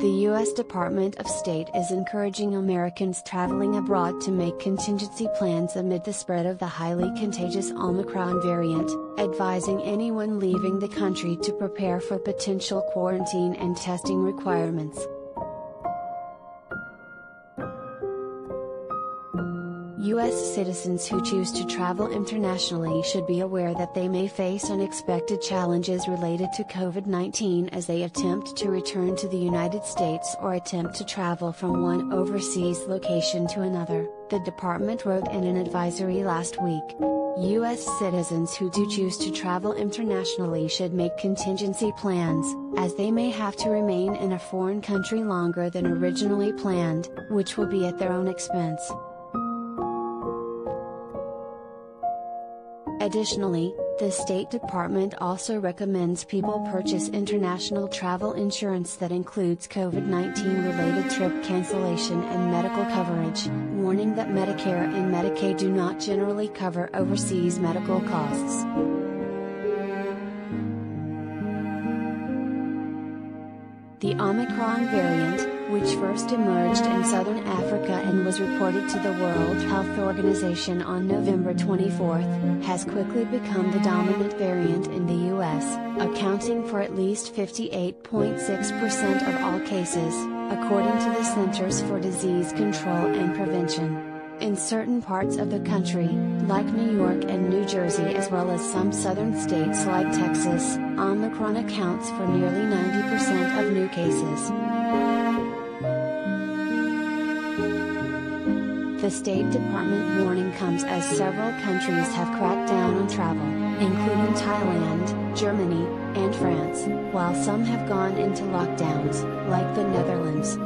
The U.S. Department of State is encouraging Americans traveling abroad to make contingency plans amid the spread of the highly contagious Omicron variant, advising anyone leaving the country to prepare for potential quarantine and testing requirements. U.S. citizens who choose to travel internationally should be aware that they may face unexpected challenges related to COVID 19 as they attempt to return to the United States or attempt to travel from one overseas location to another, the department wrote in an advisory last week. U.S. citizens who do choose to travel internationally should make contingency plans, as they may have to remain in a foreign country longer than originally planned, which will be at their own expense. Additionally, the State Department also recommends people purchase international travel insurance that includes COVID 19 related trip cancellation and medical coverage, warning that Medicare and Medicaid do not generally cover overseas medical costs. The Omicron variant, which first emerged in southern Africa and was reported to the World Health Organization on November 24, has quickly become the dominant variant in the U.S., accounting for at least 58.6% of all cases, according to the Centers for Disease Control and Prevention. In certain parts of the country, like New York and New Jersey as well as some southern states like Texas, Omicron accounts for nearly 90% of new cases. The State Department warning comes as several countries have cracked down on travel, including Thailand, Germany, and France, while some have gone into lockdowns, like the Netherlands.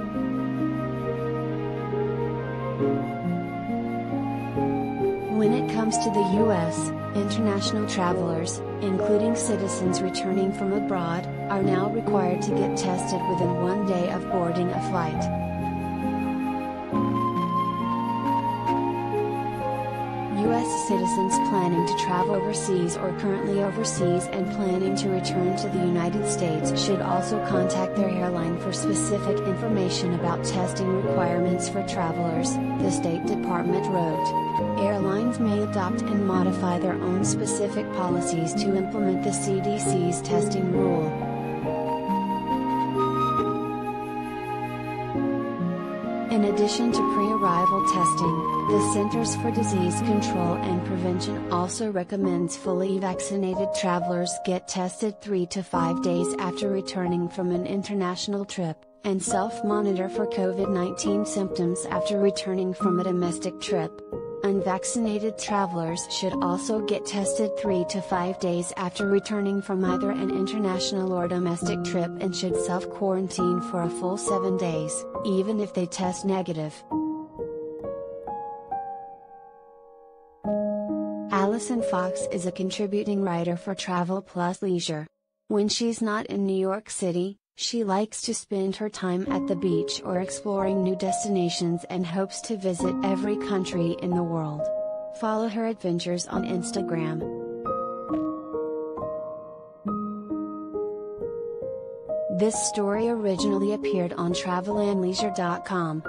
When it comes to the U.S., international travelers, including citizens returning from abroad, are now required to get tested within one day of boarding a flight. U.S. citizens planning to travel overseas or currently overseas and planning to return to the United States should also contact their airline for specific information about testing requirements for travelers, the State Department wrote. Airlines may adopt and modify their own specific policies to implement the CDC's testing rule. In addition to pre-arrival testing, the Centers for Disease Control and Prevention also recommends fully vaccinated travelers get tested 3 to 5 days after returning from an international trip, and self-monitor for COVID-19 symptoms after returning from a domestic trip. Unvaccinated travelers should also get tested 3 to 5 days after returning from either an international or domestic trip and should self quarantine for a full 7 days, even if they test negative. Allison Fox is a contributing writer for Travel Plus Leisure. When she's not in New York City, she likes to spend her time at the beach or exploring new destinations and hopes to visit every country in the world. Follow her adventures on Instagram. This story originally appeared on travelandleisure.com.